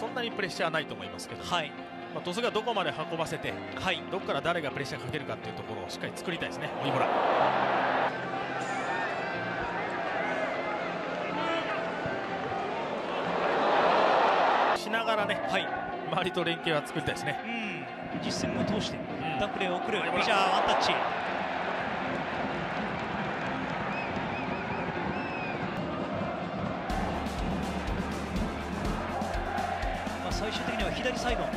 そんなにプレッシャーないと思いますけど、はい。まあ、鳥栖がどこまで運ばせて、はい。どこから誰がプレッシャーかけるかっていうところをしっかり作りたいですね、森村。しながらね、はい。周りと連携は作りたいですね。うん。実戦を通してん。ダンクレーを送るはいメジャーワンタッチ最終的には左サイド。こ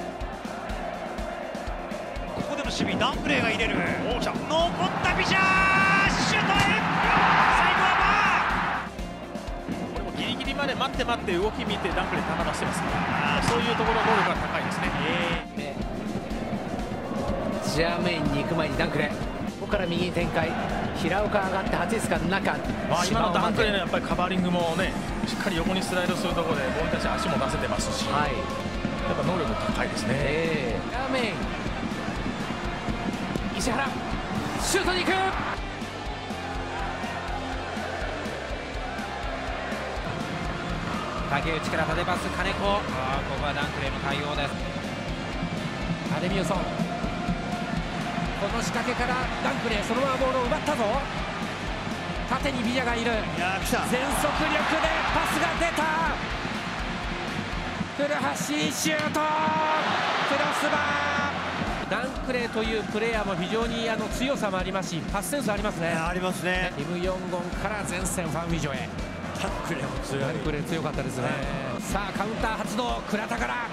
こでの守備ダンクレーが入れる。おー来た残ったビジャーシュートへ。最後はこれもギリギリまで待って待って動き見てダンクで球出してますから、そういうところ能力が高いですね。ジャー。メインに行く前にダンクレここから右に展開。平岡上がって初塚の中。まあ、今のダンクでのはやっぱりカバーリングもね、しっかり横にスライドするところで、ボールに対して足も出せてますし、い。やっぱ能力高いですね。ええ。ジャーメイン。石原シュートに行く。竹内から縦パス金子。あーここはダンクレーの対応です。アデミオソン。この仕掛けからダンクレーそのままボールを奪ったぞ縦にビジャがいる。全速力でパスが出た。古橋シュート。クロスバー。ダンクレーというプレーヤーも非常にあの強さもありますしパスセンスありますね。ありますね。キム・ヨンゴンから前線ファン・ウィジョへダンクレーも強いダンクレー強かったですね。さあカウンター発動倉田から。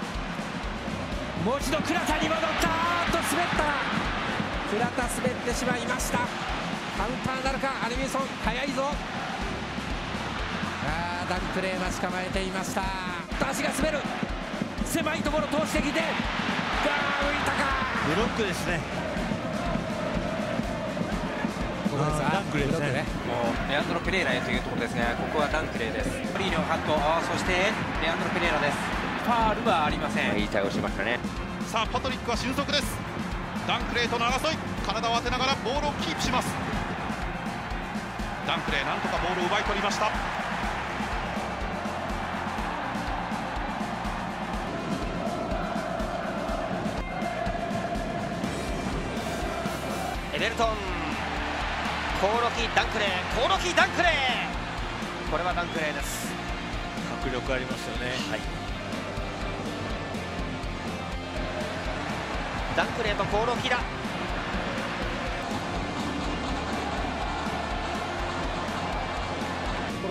もう一度倉田に戻った。と滑った。倉田滑ってしまいましたカウンターなるかアルミソン速いぞ。あーダンクレー待ち構えていました。足が滑る。狭いところ通してきてあー浮いたか。ブロックですね。ダンクレーですね。レアンドロ・ペレイラへというところですがここはダンクレーです。フリーのカットあーそしてレアンドロ・ペレイラです。ファールはありません。いい対応しましたね。さあパトリックは俊足です。ダンクレーとの争い。体を当てながらボールをキープしますダンクレーなんとかボールを奪い取りました。エデルトンコオロキダンクレーコオロキダンクレー。これはダンクレーです。迫力ありますよね。はい。ダンクレーとコオロキだ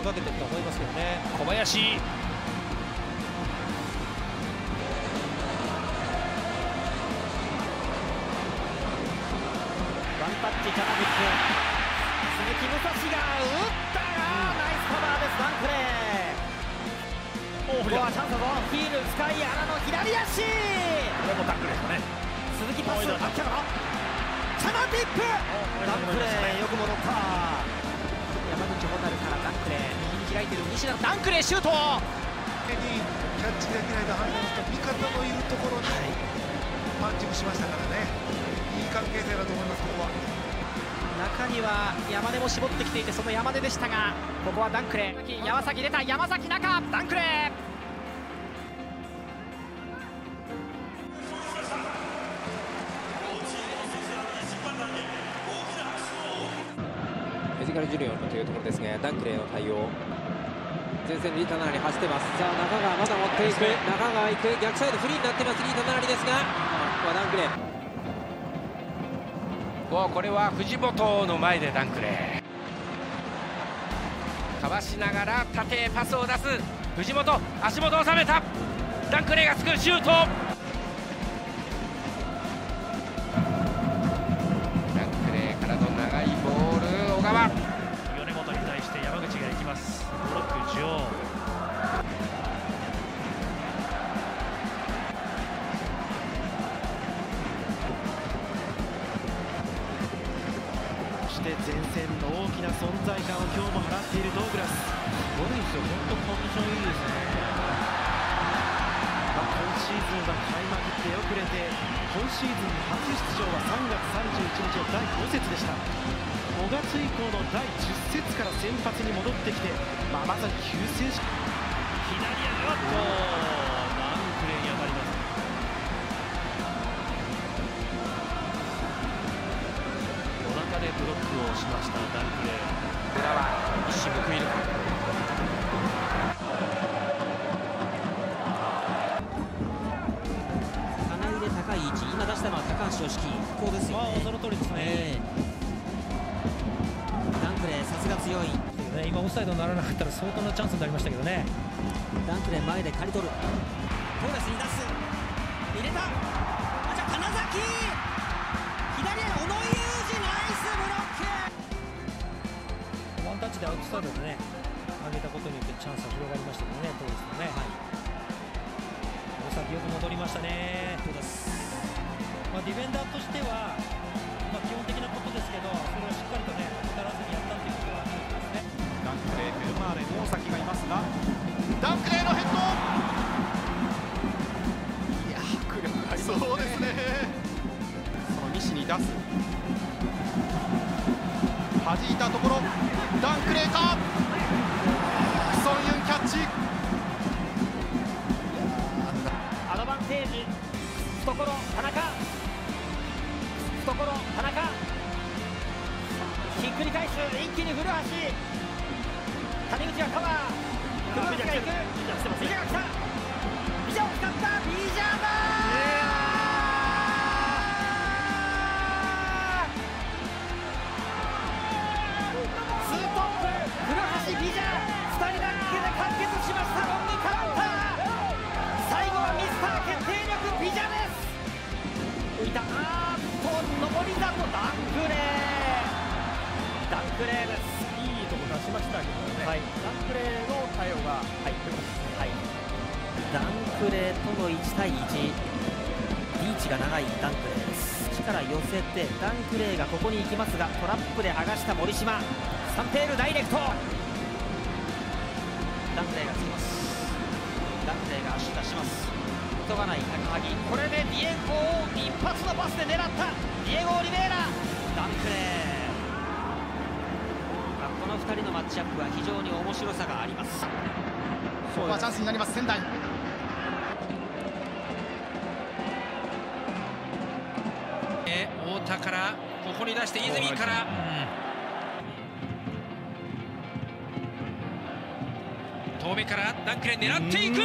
心がけてると思いますけどね。小林。ワンタッチチャナビック。鈴木武蔵が打った。がナイスカバーです。ダンクレー。ここはチャンスだ。ぞヒール深い穴の左足。これもダンクですかね。鈴木パスあっチャナティップダンクレーよく戻ったからダンクレー右に開いてる西田ダンクレーシュート。にキャッチできないと判断した味方のいるところにパンチもしましたからね。いい関係性だと思いますここは。中には山根も絞ってきていてその山根でしたがここはダンクレー。山崎出た山崎中ダンクレーフィジカルジュリオンというところですがダンクレーの対応。前線リータナーに走ってます。さあ中川まだ持っていく。中川行く。逆サイドフリーになってます。リータナーですが。ここはダンクレーおこれは藤本の前でダンクレーかわしながら縦へパスを出す。藤本足元を収めた。ダンクレーがつくシュートな存在感を今日も放っているドーグラス。本当コンディションいいですね、まあ、今シーズンは開幕出遅れて今シーズン初出場は3月31日の第5節でした。5月以降の第10節から先発に戻ってきて、まあ、まさに救世主。左上がっとをしましたダンクレー裏は一矢報いるかかなりで高い位置今出したのは高橋良樹ここですよねその通りですええダンクレーさすが強い。ね今オフサイドにならなかったら相当なチャンスになりましたけどねダンクレー前で刈り取る。トーレスに出す。入れたあじゃあ金崎。アウトサイドでね上げたことによってチャンスが広がりましたけどねトーレスのね大崎よく戻りましたね。そうです。まあ、ディフェンダーとしては、まあ、基本的なことですけどそれビジャが来た。ビジャを使った。ビジャだとの1対1リーチが長いダンクレーです。力寄せてダンクレーがここに行きますがトラップで剥がした森島。サンペールダイレクト。ダンクレーがつきます。ダンクレーが足出します。急がない高萩。これでディエゴを一発のパスで狙った。ディエゴ・オリベイラ。ダンクレーこの2人のマッチアップは非常に面白さがあります。ここはチャンスになります。仙台。え太田からここに出して泉から、遠目からダンクレー狙っていく。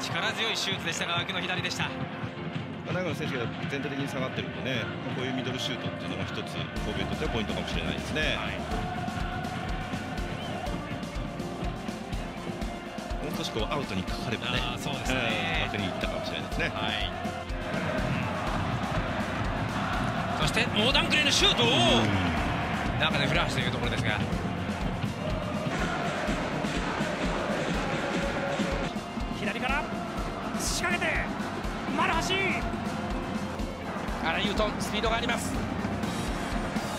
力強いシュートでしたが枠の左でした。長野選手が全体的に下がってるとね、こういうミドルシュートっていうのが一つ、神戸にとってはポイントかもしれないですね。もう少しこうアウトにかかればね、そうですね。うん当てにいったかもしれないですね。はいそしてもうダンクレーのシュートを中でフラッシュというところですが。左から仕掛けて丸橋。荒井優斗スピードがあります。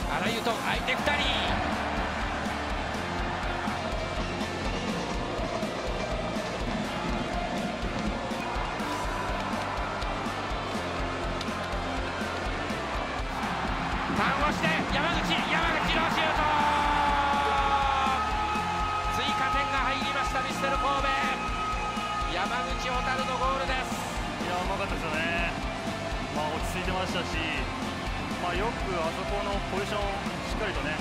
荒井優斗相手2人してる神戸。山口蛍のゴールです。いやうまかったですよね、まあ、落ち着いてましたし、まあ、よくあそこのポジションしっかりとね